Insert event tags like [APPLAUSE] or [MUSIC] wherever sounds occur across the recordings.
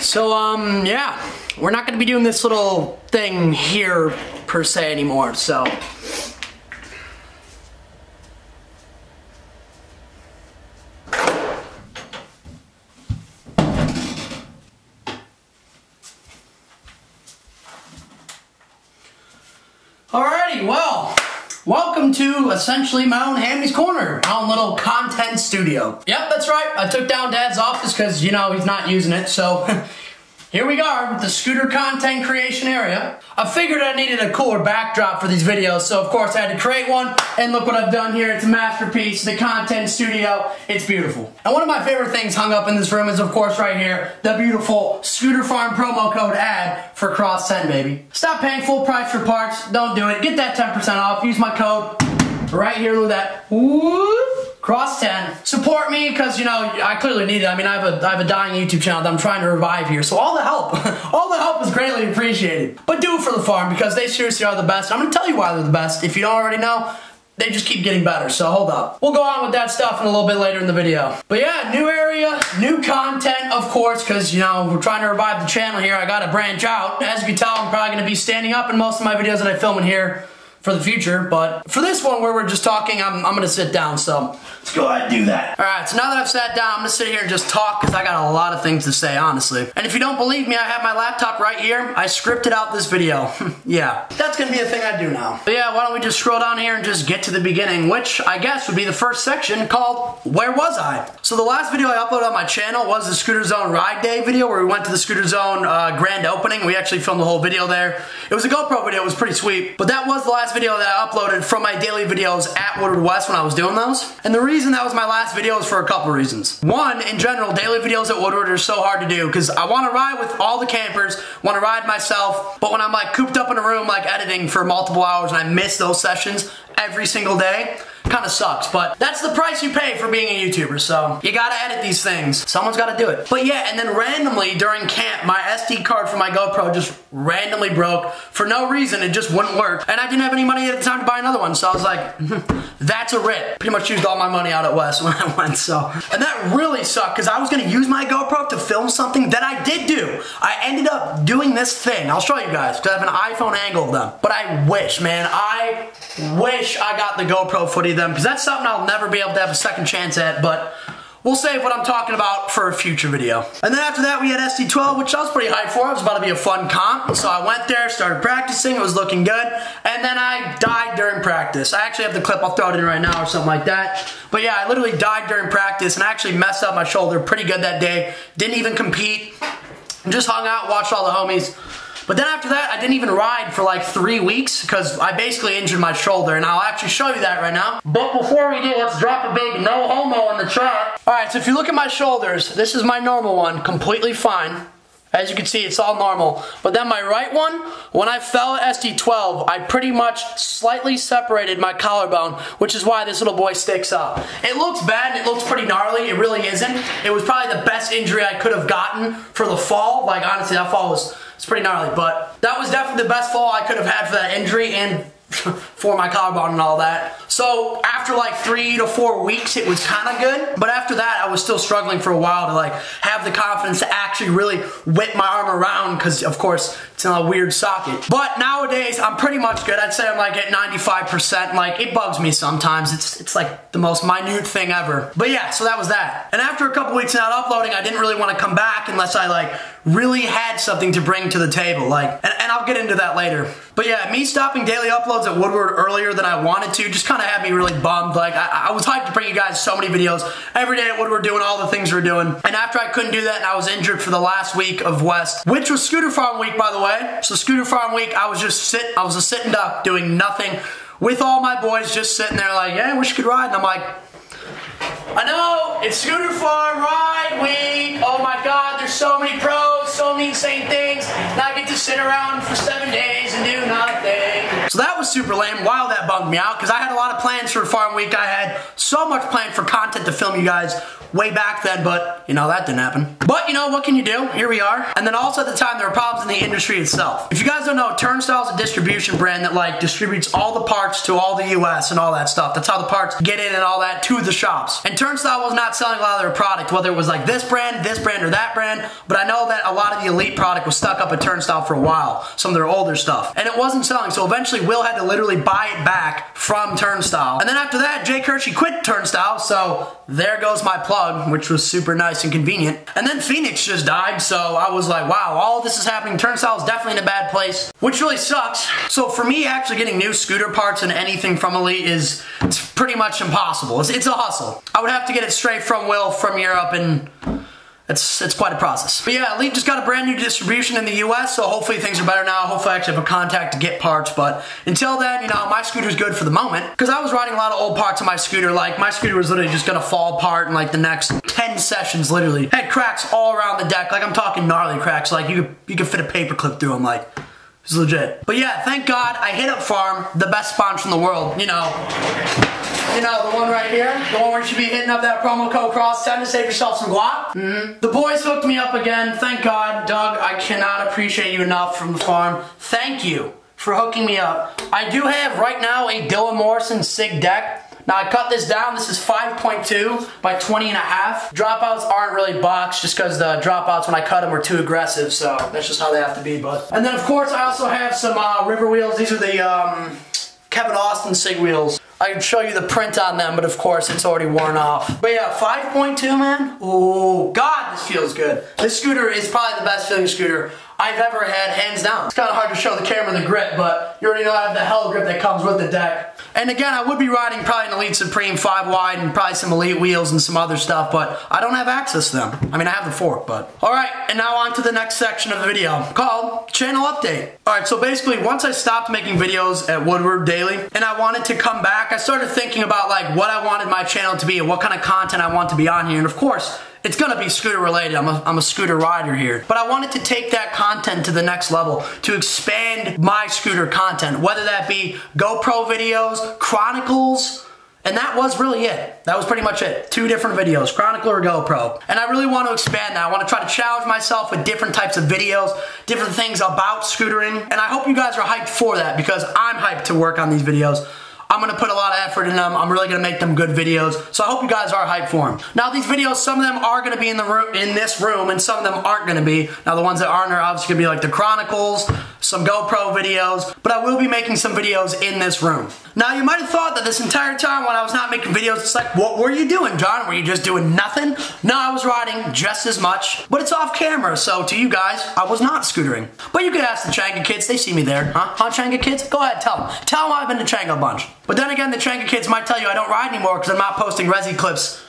So, um, yeah, we're not gonna be doing this little thing here per se anymore, so. Alrighty, well, welcome to essentially my own Hammy's Corner, my own little content studio. Yep, that's right. I took down Dad's office because, you know, he's not using it, so [LAUGHS] Here we are with the scooter content creation area. I figured I needed a cooler backdrop for these videos, so of course I had to create one, and look what I've done here. It's a masterpiece, the content studio. It's beautiful. And one of my favorite things hung up in this room is of course right here, the beautiful Scooter Farm promo code ad for Cross 10, baby. Stop paying full price for parts. Don't do it. Get that 10% off. Use my code right here, look at that. Whoop. Cross 10. Support me because, you know, I clearly need it. I mean, I have, a, I have a dying YouTube channel that I'm trying to revive here. So all the help, [LAUGHS] all the help is greatly appreciated. But do it for the farm because they seriously are the best. I'm going to tell you why they're the best. If you don't already know, they just keep getting better, so hold up. We'll go on with that stuff in a little bit later in the video. But yeah, new area, new content, of course, because, you know, we're trying to revive the channel here. I gotta branch out. As you can tell, I'm probably gonna be standing up in most of my videos that I film in here for the future, but for this one where we're just talking, I'm, I'm gonna sit down, so let's go ahead and do that. All right, so now that I've sat down, I'm gonna sit here and just talk because I got a lot of things to say, honestly. And if you don't believe me, I have my laptop right here. I scripted out this video. [LAUGHS] yeah, that's gonna be a thing I do now. But yeah, why don't we just scroll down here and just get to the beginning, which I guess would be the first section called Where Was I? So the last video I uploaded on my channel was the Scooter Zone Ride Day video where we went to the Scooter Zone uh, grand opening. We actually filmed the whole video there. It was a GoPro video, it was pretty sweet. But that was the last video that I uploaded from my daily videos at Woodward West when I was doing those. And the reason that was my last video is for a couple reasons. One, in general, daily videos at Woodward are so hard to do because I want to ride with all the campers, want to ride myself, but when I'm like cooped up in a room like editing for multiple hours and I miss those sessions every single day, kind of sucks, but that's the price you pay for being a YouTuber, so you gotta edit these things. Someone's gotta do it. But yeah, and then randomly during camp, my SD card for my GoPro just randomly broke for no reason. It just wouldn't work. And I didn't have any money at the time to buy another one, so I was like, [LAUGHS] that's a rip. Pretty much used all my money out at West [LAUGHS] when I went, so. And that really sucked, because I was gonna use my GoPro to film something that I did do. I ended up doing this thing. I'll show you guys, because I have an iPhone angle of them. But I wish, man, I wish I got the GoPro footage them because that's something I'll never be able to have a second chance at, but we'll save what I'm talking about for a future video. And then after that, we had SD12, which I was pretty hyped for. It was about to be a fun comp. So I went there, started practicing, it was looking good, and then I died during practice. I actually have the clip, I'll throw it in right now or something like that. But yeah, I literally died during practice and I actually messed up my shoulder pretty good that day. Didn't even compete. Just hung out, watched all the homies. But then after that, I didn't even ride for like three weeks because I basically injured my shoulder, and I'll actually show you that right now. But before we do, let's drop a big no homo in the chat. All right, so if you look at my shoulders, this is my normal one, completely fine. As you can see, it's all normal. But then my right one, when I fell at SD12, I pretty much slightly separated my collarbone, which is why this little boy sticks up. It looks bad it looks pretty gnarly. It really isn't. It was probably the best injury I could have gotten for the fall. Like, honestly, that fall was it's pretty gnarly, but that was definitely the best fall I could have had for that injury and [LAUGHS] for my collarbone and all that. So after like three to four weeks, it was kind of good. But after that, I was still struggling for a while to like have the confidence to actually really whip my arm around because of course it's in a weird socket. But nowadays, I'm pretty much good. I'd say I'm like at 95%. Like it bugs me sometimes. It's it's like the most minute thing ever. But yeah, so that was that. And after a couple weeks not uploading, I didn't really want to come back unless I like really had something to bring to the table. Like, and, and I'll get into that later. But yeah, me stopping daily uploads at Woodward earlier than I wanted to just kind of had me really bummed. Like, I, I, was hyped to bring you guys so many videos every day at Woodward doing all the things we're doing. And after I couldn't do that and I was injured for the last week of West, which was Scooter Farm Week, by the way. So Scooter Farm Week, I was just sit, I was a sitting duck doing nothing with all my boys just sitting there like, yeah, I wish you could ride. And I'm like, I know, it's Scooter Farm Ride Week. Oh my God, there's so many pros, so many insane things. And I get to sit around for seven days do So that was super lame. Wow, that bummed me out because I had a lot of plans for Farm Week. I had so much planned for content to film you guys way back then, but you know, that didn't happen. But you know, what can you do? Here we are. And then also at the time, there were problems in the industry itself. If you guys don't know, Turnstile is a distribution brand that like distributes all the parts to all the US and all that stuff. That's how the parts get in and all that to the shops. And Turnstile was not selling a lot of their product, whether it was like this brand, this brand, or that brand, but I know that a lot of the Elite product was stuck up at Turnstile for a while, some of their older stuff. And it wasn't selling, so eventually Will had to literally buy it back from Turnstile. And then after that, Jake Hershey quit Turnstile, so there goes my plug, which was super nice and convenient. And then Phoenix just died, so I was like, wow, all this is happening. Turnstile is definitely in a bad place, which really sucks. So for me, actually getting new scooter parts and anything from Elite is pretty much impossible. It's, it's a hustle. I would have to get it straight from Will from Europe and it's, it's quite a process. But yeah, Elite just got a brand new distribution in the US, so hopefully things are better now. Hopefully I actually have a contact to get parts, but until then, you know, my scooter's good for the moment. Because I was riding a lot of old parts on my scooter, like my scooter was literally just gonna fall apart in like the next 10 sessions, literally. Had cracks all around the deck, like I'm talking gnarly cracks, like you could, you could fit a paperclip through them, like, it's legit. But yeah, thank God I hit up Farm, the best sponsor in the world, you know. You know, the one right here, the one where you should be hitting up that promo code cross10 to save yourself some guap. Mm -hmm. The boys hooked me up again. Thank God. Doug, I cannot appreciate you enough from the farm. Thank you for hooking me up. I do have right now a Dylan Morrison SIG deck. Now I cut this down, this is 5.2 by 20 and a half. Dropouts aren't really boxed just because the dropouts when I cut them were too aggressive, so that's just how they have to be. But And then of course I also have some uh, river wheels. These are the um, Kevin Austin SIG wheels. I can show you the print on them, but of course it's already worn off. But yeah, 5.2 man. Oh God, this feels good. This scooter is probably the best feeling scooter I've ever had, hands down. It's kind of hard to show the camera the grip, but you already know I have the hell grip that comes with the deck. And again, I would be riding probably an Elite Supreme 5 wide and probably some Elite wheels and some other stuff, but I don't have access to them. I mean, I have the fork, but. All right, and now on to the next section of the video called Channel Update. All right, so basically, once I stopped making videos at Woodward Daily and I wanted to come back, I started thinking about like what I wanted my channel to be and what kind of content I want to be on here. And of course, it's gonna be scooter related. I'm a, I'm a scooter rider here. But I wanted to take that content to the next level, to expand my scooter content, whether that be GoPro videos, Chronicles, and that was really it. That was pretty much it. Two different videos, Chronicle or GoPro. And I really want to expand that. I want to try to challenge myself with different types of videos, different things about scootering. And I hope you guys are hyped for that because I'm hyped to work on these videos. I'm gonna put a lot of effort in them. I'm really gonna make them good videos. So I hope you guys are hyped for them. Now these videos, some of them are gonna be in the room, in this room, and some of them aren't gonna be. Now the ones that aren't are obviously gonna be like the Chronicles, some GoPro videos, but I will be making some videos in this room. Now you might have thought that this entire time when I was not making videos, it's like, what were you doing, Jon? Were you just doing nothing? No, I was riding just as much, but it's off camera, so to you guys, I was not scootering. But you could ask the Chenga kids, they see me there, huh? Huh, Chenga kids? Go ahead, tell them. Tell them I've been to Chenga a bunch. But then again, the Chenga kids might tell you I don't ride anymore because I'm not posting Resi clips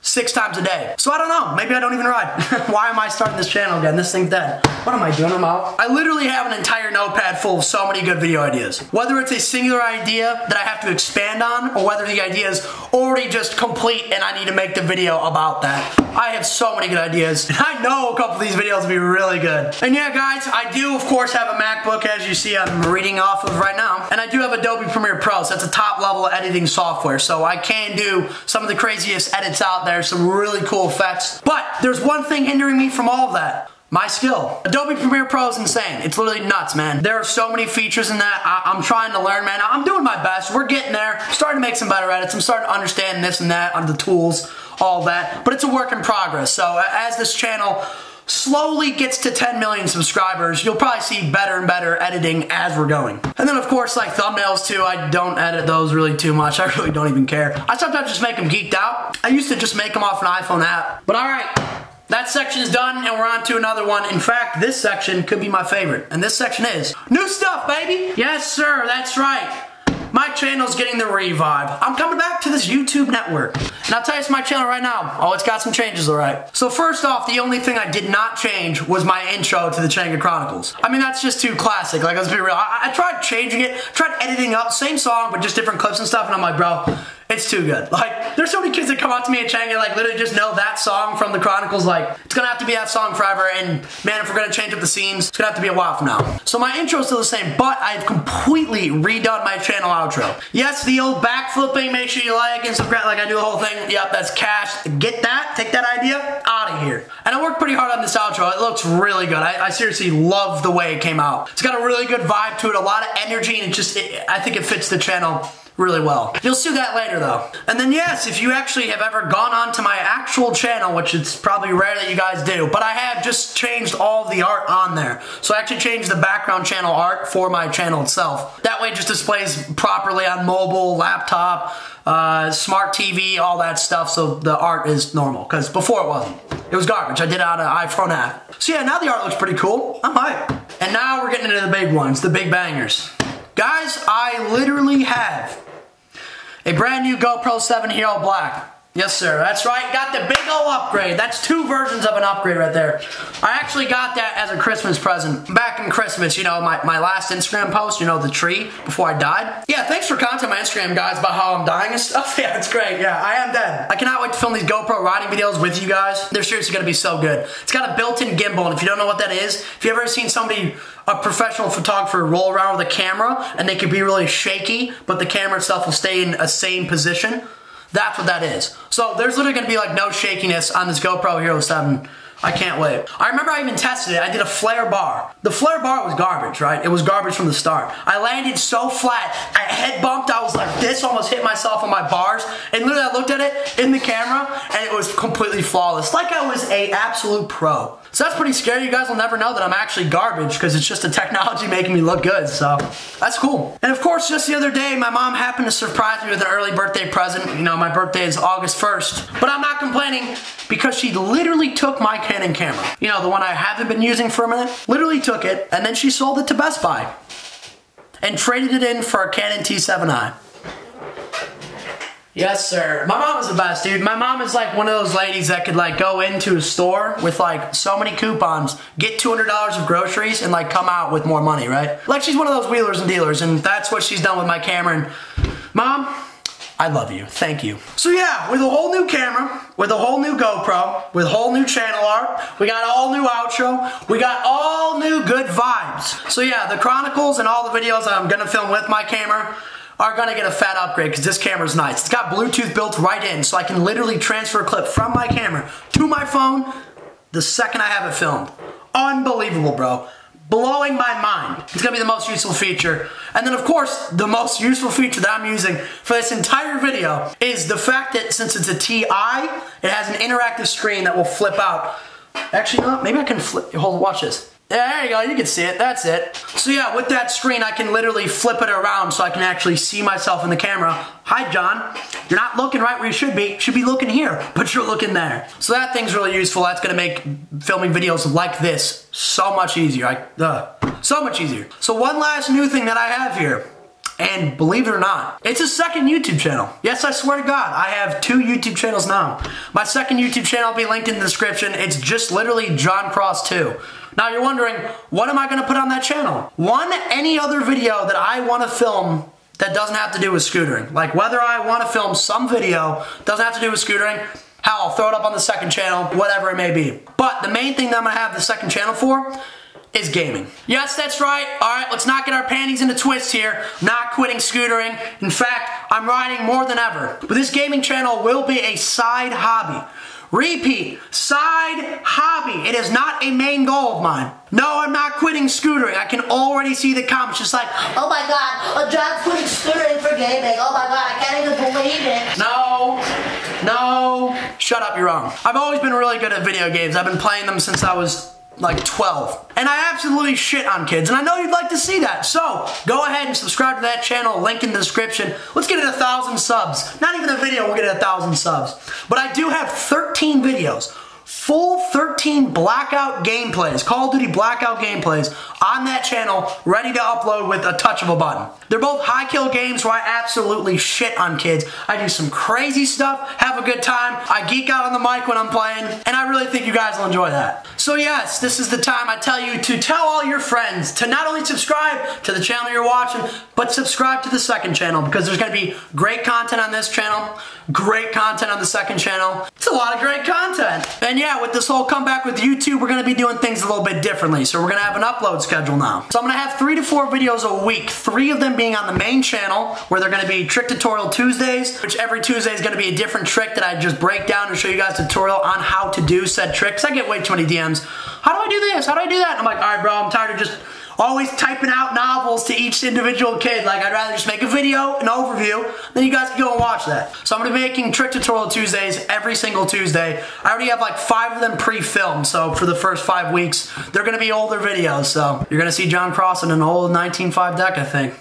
six times a day. So I don't know, maybe I don't even ride. [LAUGHS] Why am I starting this channel again? This thing's dead. What am I doing? I'm out. I literally have an entire notepad full of so many good video ideas. Whether it's a singular idea that I have to expand on, or whether the idea is already just complete and I need to make the video about that. I have so many good ideas. And [LAUGHS] I know a couple of these videos will be really good. And yeah, guys, I do, of course, have a MacBook, as you see I'm reading off of right now. And I do have Adobe Premiere Pro, so that's a top level editing software. So I can do some of the craziest edits out there, some really cool effects. But there's one thing hindering me from all of that. My skill. Adobe Premiere Pro is insane. It's literally nuts, man. There are so many features in that. I am trying to learn, man. I'm doing my best. We're getting there. starting to make some better edits. I'm starting to understand this and that on the tools, all that. But it's a work in progress. So as this channel slowly gets to 10 million subscribers, you'll probably see better and better editing as we're going. And then of course like thumbnails too, I don't edit those really too much. I really don't even care. I sometimes just make them geeked out. I used to just make them off an iPhone app. But alright, that section is done and we're on to another one. In fact, this section could be my favorite. And this section is new stuff, baby. Yes, sir, that's right. My channel's getting the revive. I'm coming back to this YouTube network. And I'll tell you, it's my channel right now. Oh, it's got some changes, alright. So first off, the only thing I did not change was my intro to the Chenga Chronicles. I mean, that's just too classic. Like, let's be real. I, I tried changing it, tried editing up, same song, but just different clips and stuff, and I'm like, bro, It's too good. Like, there's so many kids that come up to me at Chang and like literally just know that song from the Chronicles. Like, it's gonna have to be that song forever. And man, if we're gonna change up the scenes, it's gonna have to be a while from now. So my intro's still the same, but I've completely redone my channel outro. Yes, the old backflipping, make sure you like and subscribe, like I do the whole thing. Yep, that's cash. Get that, take that idea out of here. And I worked pretty hard on this outro. It looks really good. I, I seriously love the way it came out. It's got a really good vibe to it, a lot of energy, and it just, it, I think it fits the channel really well. You'll see that later though. And then yes, if you actually have ever gone on to my actual channel, which it's probably rare that you guys do, but I have just changed all the art on there. So I actually changed the background channel art for my channel itself. That way it just displays properly on mobile, laptop, uh, smart TV, all that stuff, so the art is normal. Because before it wasn't. It was garbage. I did it on an iPhone app. So yeah, now the art looks pretty cool. I'm hyped. And now we're getting into the big ones, the big bangers. Guys, I literally have a brand new GoPro 7 Hero Black. Yes, sir. That's right. Got the big ol' upgrade. That's two versions of an upgrade right there. I actually got that as a Christmas present. Back in Christmas, you know, my, my last Instagram post, you know, the tree before I died. Yeah, thanks for commenting my Instagram, guys, about how I'm dying and stuff. [LAUGHS] Yeah, it's great. Yeah, I am dead. I cannot wait to film these GoPro riding videos with you guys. They're seriously going to be so good. It's got a built-in gimbal, and if you don't know what that is, if you ever seen somebody a professional photographer roll around with a camera and they could be really shaky, but the camera itself will stay in a same position. That's what that is. So there's literally gonna be like no shakiness on this GoPro Hero 7. I can't wait. I remember I even tested it. I did a flair bar. The flair bar was garbage, right? It was garbage from the start. I landed so flat. I head bumped. I was like this, almost hit myself on my bars. And literally I looked at it in the camera and it was completely flawless. Like I was a absolute pro. So that's pretty scary. You guys will never know that I'm actually garbage because it's just the technology [LAUGHS] making me look good. So that's cool. And of course, just the other day, my mom happened to surprise me with an early birthday present. You know, my birthday is August 1st. But I'm not complaining because she literally took my Canon camera. You know, the one I haven't been using for a minute. Literally took it and then she sold it to Best Buy and traded it in for a Canon T7i. Yes, sir. My mom is the best, dude. My mom is like one of those ladies that could like go into a store with like so many coupons, get $200 of groceries, and like come out with more money, right? Like she's one of those wheelers and dealers, and that's what she's done with my camera. And mom, I love you. Thank you. So yeah, with a whole new camera, with a whole new GoPro, with whole new channel art, we got all new outro, we got all new good vibes. So yeah, the Chronicles and all the videos I'm gonna film with my camera are gonna get a fat upgrade because this camera's nice. It's got Bluetooth built right in, so I can literally transfer a clip from my camera to my phone the second I have it filmed. Unbelievable, bro. Blowing my mind. It's gonna be the most useful feature. And then of course, the most useful feature that I'm using for this entire video is the fact that since it's a TI, it has an interactive screen that will flip out. Actually, no, maybe I can flip, hold, on, watch this. There you go, you can see it, that's it. So yeah, with that screen, I can literally flip it around so I can actually see myself in the camera. Hi, Jon. You're not looking right where you should be. You should be looking here, but you're looking there. So that thing's really useful. That's gonna make filming videos like this so much easier. I, uh, so much easier. So one last new thing that I have here. And believe it or not, it's a second YouTube channel. Yes, I swear to God, I have two YouTube channels now. My second YouTube channel will be linked in the description. It's just literally Jon Cross 2. Now you're wondering, what am I gonna put on that channel? One, any other video that I wanna film that doesn't have to do with scootering. Like whether I wanna film some video, doesn't have to do with scootering, how I'll throw it up on the second channel, whatever it may be. But the main thing that I'm gonna have the second channel for is gaming. Yes, that's right. All right, let's not get our panties in a twist here. Not quitting scootering. In fact, I'm riding more than ever. But this gaming channel will be a side hobby. Repeat, side hobby. It is not a main goal of mine. No, I'm not quitting scootering. I can already see the comments just like, oh my god, a Jon's quitting scootering for gaming. Oh my god, I can't even believe it. No, no, shut up, you're wrong. I've always been really good at video games. I've been playing them since I was like 12. And I absolutely shit on kids, and I know you'd like to see that. So, go ahead and subscribe to that channel, link in the description. Let's get it a thousand subs. Not even a video, we'll get it a thousand subs. But I do have 13 videos full 13 blackout gameplays, Call of Duty blackout gameplays on that channel, ready to upload with a touch of a button. They're both high kill games where I absolutely shit on kids. I do some crazy stuff, have a good time, I geek out on the mic when I'm playing, and I really think you guys will enjoy that. So yes, this is the time I tell you to tell all your friends to not only subscribe to the channel you're watching, but subscribe to the second channel because there's going to be great content on this channel, great content on the second channel. It's a lot of great content. And yeah, with this whole comeback with YouTube, we're going to be doing things a little bit differently. So we're going to have an upload schedule now. So I'm going to have three to four videos a week, three of them being on the main channel where they're going to be Trick Tutorial Tuesdays, which every Tuesday is going to be a different trick that I just break down and show you guys tutorial on how to do said tricks. I get way too many DMs. How do I do this? How do I do that? And I'm like, all right, bro, I'm tired of just always typing out novels to each individual kid. Like, I'd rather just make a video, an overview, then you guys can go and watch that. So I'm gonna be making Trick Tutorial Tuesdays every single Tuesday. I already have like five of them pre-filmed, so for the first five weeks, they're gonna be older videos. So you're gonna see Jon Cross in an old 19.5 deck, I think.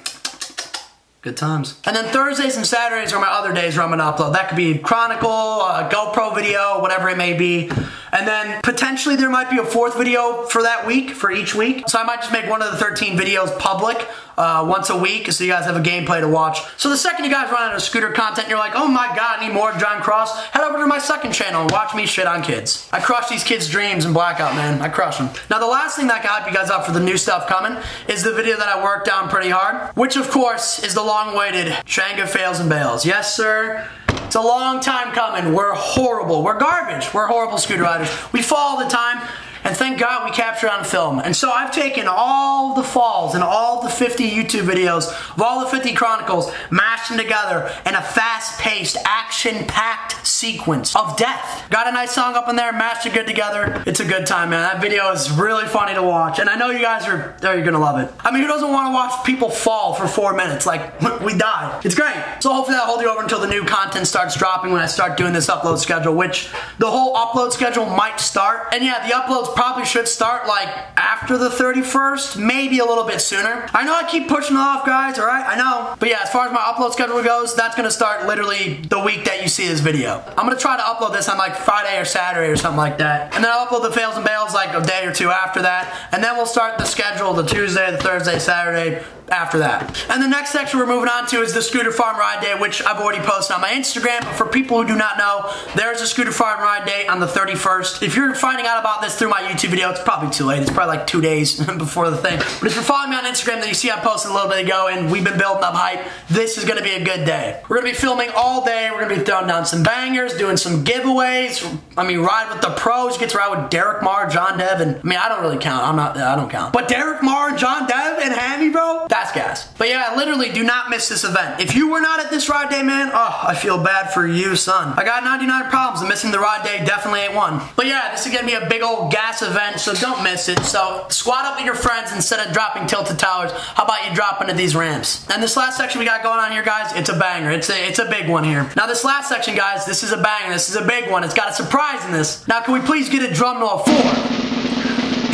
Good times. And then Thursdays and Saturdays are my other days where I'm gonna upload. That could be Chronicle, a GoPro video, whatever it may be. And then potentially there might be a fourth video for that week, for each week. So I might just make one of the 13 videos public uh, once a week so you guys have a gameplay to watch. So the second you guys run out of scooter content you're like, oh my god, I need more Jon Cross, head over to my second channel and watch me shit on kids. I crush these kids' dreams in Blackout, man. I crush them. Now the last thing that can hype you guys up for the new stuff coming is the video that I worked on pretty hard, which of course is the long-awaited Chenga Fails and Bails. Yes, sir. It's a long time coming. We're horrible. We're garbage. We're horrible scooter riders. We fall all the time. And thank God we captured on film. And so I've taken all the falls and all the 50 YouTube videos of all the 50 Chronicles, mashed them together in a fast-paced, action-packed sequence of death. Got a nice song up in there, mashed it good together. It's a good time, man. That video is really funny to watch. And I know you guys are, oh, you're gonna love it. I mean, who doesn't want to watch people fall for four minutes? Like, [LAUGHS] we die. It's great. So hopefully that'll hold you over until the new content starts dropping when I start doing this upload schedule, which the whole upload schedule might start. And yeah, the uploads probably should start like after the 31st, maybe a little bit sooner. I know I keep pushing it off, guys, alright? I know. But yeah, as far as my upload schedule goes, that's gonna start literally the week that you see this video. I'm gonna try to upload this on like Friday or Saturday or something like that. And then I'll upload the fails and bails like a day or two after that. And then we'll start the schedule the Tuesday, the Thursday, Saturday, after that. And the next section we're moving on to is the Scooter Farm Ride Day, which I've already posted on my Instagram. But for people who do not know, there's a Scooter Farm Ride Day on the 31st. If you're finding out about this through my YouTube video, it's probably too late. It's probably like two days [LAUGHS] before the thing. But if you're following me on Instagram, then you see I posted a little bit ago and we've been building up hype. This is gonna be a good day. We're gonna be filming all day. We're gonna be throwing down some bangers, doing some giveaways. I mean, ride with the pros. Get to ride with Derek Marr, John Dev, and I mean, I don't really count. I'm not, I don't count. But Derek Marr, John Dev, and Hammy, bro, gas. But yeah, literally do not miss this event. If you were not at this ride day, man, oh, I feel bad for you, son. I got 99 problems and missing the ride day definitely ain't one. But yeah, this is gonna be a big old gas event, so don't miss it. So squat up with your friends instead of dropping tilted towers. How about you drop into these ramps? And this last section we got going on here, guys, it's a banger. It's a, it's a big one here. Now this last section, guys, this is a banger. This is a big one. It's got a surprise in this. Now can we please get a drum roll for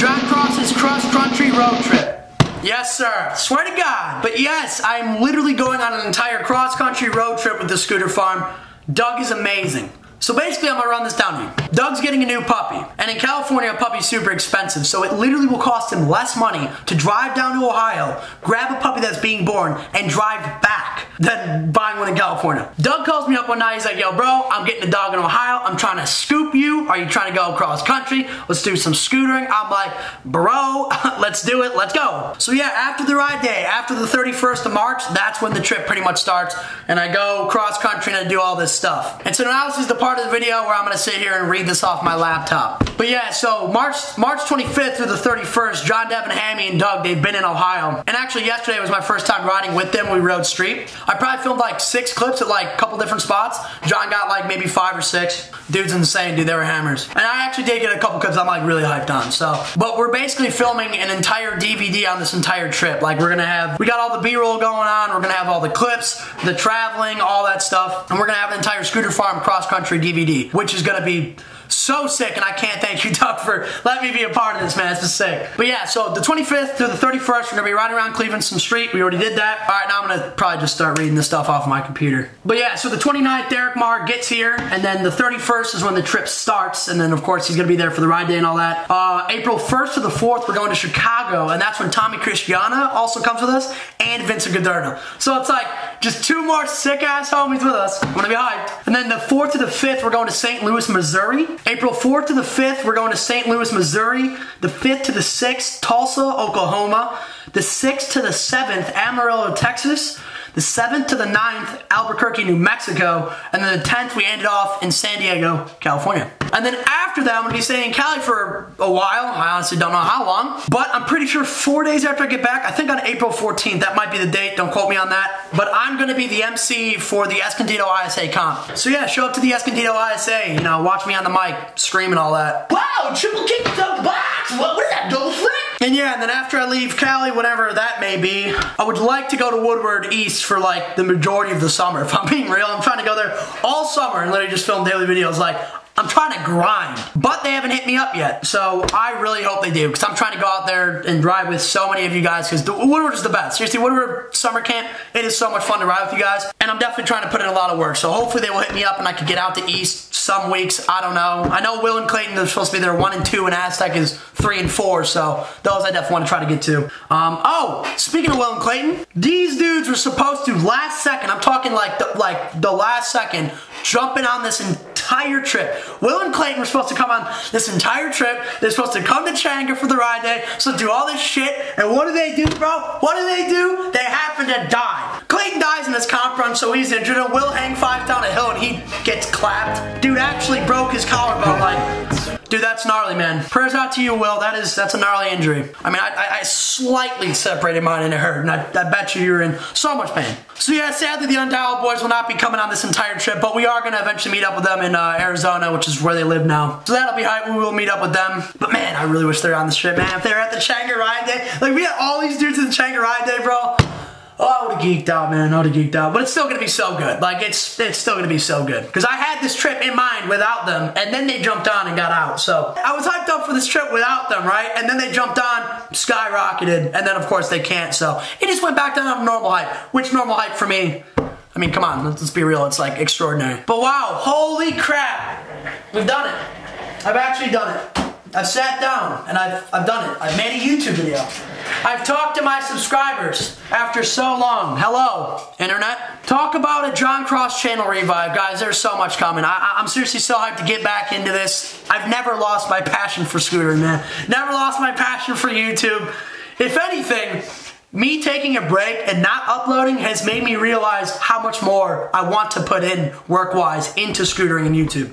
Drag crosses cross country road trip? Yes, sir. Swear to God. But yes, I'm literally going on an entire cross country road trip with the scooter farm. Doug is amazing. So basically, I'm gonna run this down to you. Doug's getting a new puppy, and in California, a puppy's super expensive, so it literally will cost him less money to drive down to Ohio, grab a puppy that's being born, and drive back than buying one in California. Doug calls me up one night, he's like, yo, bro, I'm getting a dog in Ohio, I'm trying to scoop you, are you trying to go across country? Let's do some scootering. I'm like, bro, [LAUGHS] let's do it, let's go. So yeah, after the ride day, after the 31st of March, that's when the trip pretty much starts, and I go cross country and I do all this stuff. And so now this is the part of the video where I'm gonna sit here and read this off my laptop. But yeah, so March March 25th through the 31st, John Devin, Hammy, and Doug, they've been in Ohio. And actually yesterday was my first time riding with them. We rode street. Probably filmed like six clips at like a couple different spots. John got like maybe five or six. Dude's insane, dude. They were hammers. And I actually did get a couple clips I'm like really hyped on. So, but we're basically filming an entire DVD on this entire trip. Like we're gonna have, we got all the B-roll going on. We're gonna have all the clips, the traveling, all that stuff. And we're gonna have an entire Scooter Farm cross country DVD, which is gonna be so sick, and I can't thank you, [LAUGHS] Doug, for letting me be a part of this, man. It's been sick. But yeah, so the 25th through the 31st, we're gonna be riding around Cleveland some Street. We already did that. All right, now I'm gonna probably just start reading this stuff off my computer. But yeah, so the 29th, Derek Marr gets here, and then the 31st is when the trip starts, and then of course he's gonna be there for the ride day and all that. Uh, April 1st to the 4th, we're going to Chicago, and that's when Tommy Christiana also comes with us, and Vincent Guderna. So it's like just two more sick ass homies with us. I'm gonna be hyped. And then the 4th to the 5th, we're going to St. Louis, Missouri. April 4th to the 5th, we're going to St. Louis, Missouri. The 5th to the 6th, Tulsa, Oklahoma. The 6th to the 7th, Amarillo, Texas. The 7th to the 9th, Albuquerque, New Mexico. And then the 10th, we ended off in San Diego, California. And then after that, I'm gonna be staying in Cali for a while. I honestly don't know how long, but I'm pretty sure four days after I get back, I think on April 14th, that might be the date, don't quote me on that. But I'm gonna be the MC for the Escondido ISA comp. So yeah, show up to the Escondido ISA, you know, watch me on the mic, screaming all that. Triple kick the box! What, what is that, double flip? And yeah, and then after I leave Cali, whatever that may be, I would like to go to Woodward East for like the majority of the summer. If I'm being real, I'm trying to go there all summer and literally just film daily videos. Like, I'm trying to grind, but they haven't hit me up yet. So I really hope they do because I'm trying to go out there and ride with so many of you guys because the Woodward is the best. Seriously, Woodward Summer Camp, it is so much fun to ride with you guys. And I'm definitely trying to put in a lot of work. So hopefully they will hit me up and I can get out to East some weeks. I don't know. I know Will and Clayton, they're supposed to be there one and two and Aztec is three and four. So those I definitely want to try to get to. Um, oh, speaking of Will and Clayton, these dudes were supposed to last second, I'm talking like the, like the last second, jumping on this entire trip. Will and Clayton were supposed to come on this entire trip. They're supposed to come to Chenga for the ride day, so do all this shit. And what do they do, bro? What do they do? They happen to die. Clayton dies in this comp run, so he's injured, and Will hang five down a hill and he gets clapped. Dude actually broke his collarbone, like, dude, that's gnarly, man. Prayers out to you, Will. That is, that's a gnarly injury. I mean, I, I, I slightly separated mine and it hurt, and I, I bet you you're in so much pain. So yeah, sadly, the Undialed boys will not be coming on this entire trip, but we are gonna eventually meet up with them in uh, Arizona, which is where they live now. So that'll be hype. We will meet up with them. But man, I really wish they're on this trip, man. If they were at the Chenga Ride Day, like we had all these dudes at the Chenga Ride Day, bro. Oh, I would have geeked out, man. I would have geeked out. But it's still gonna be so good. Like it's it's still gonna be so good. Because I had this trip in mind without them, and then they jumped on and got out. So I was hyped up for this trip without them, right? And then they jumped on, skyrocketed, and then of course they can't. So it just went back down to normal hype. Which normal hype for me? I mean, come on, let's, let's be real. It's like extraordinary. But wow, holy crap, we've done it. I've actually done it. I've sat down and I've, I've done it. I've made a YouTube video. I've talked to my subscribers after so long. Hello, internet. Talk about a Jon Cross channel revive. Guys, there's so much coming. I, am seriously so hyped to get back into this. I've never lost my passion for scootering, man. Never lost my passion for YouTube. If anything, me taking a break and not uploading has made me realize how much more I want to put in work-wise into scootering and YouTube.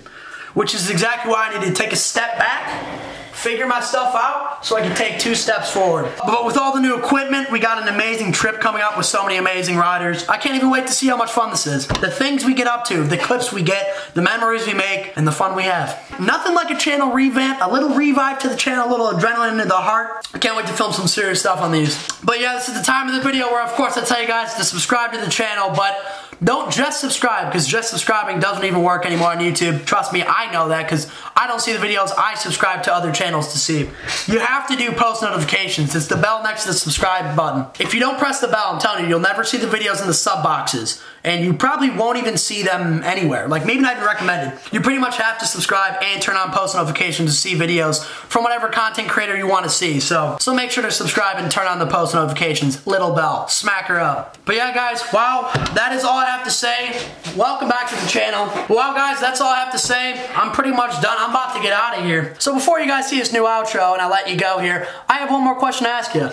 Which is exactly why I need to take a step back figure my stuff out so I can take two steps forward. But with all the new equipment, we got an amazing trip coming up with so many amazing riders. I can't even wait to see how much fun this is. The things we get up to, the clips we get, the memories we make, and the fun we have. Nothing like a channel revamp, a little revive to the channel, a little adrenaline into the heart. I can't wait to film some serious stuff on these. But yeah, this is the time of the video where of course I tell you guys to subscribe to the channel, but don't just subscribe because just subscribing doesn't even work anymore on YouTube. Trust me, I know that because I don't see the videos I subscribe to other channels to see. You have to do post notifications. It's the bell next to the subscribe button. If you don't press the bell, I'm telling you, you'll never see the videos in the sub boxes. And you probably won't even see them anywhere. Like maybe not even recommended. You pretty much have to subscribe and turn on post notifications to see videos from whatever content creator you want to see. So, so make sure to subscribe and turn on the post notifications. Little bell. Smack her up. But yeah, guys, wow, that is all I have to say. Welcome back to the channel. Well, guys, that's all I have to say. I'm pretty much done. I'm about to get out of here. So before you guys see this new outro and I let you go here, I have one more question to ask you.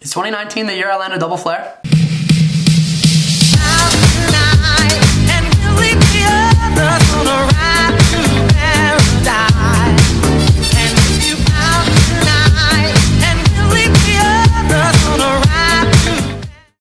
Is 2019 the year I landed double flair? I turn around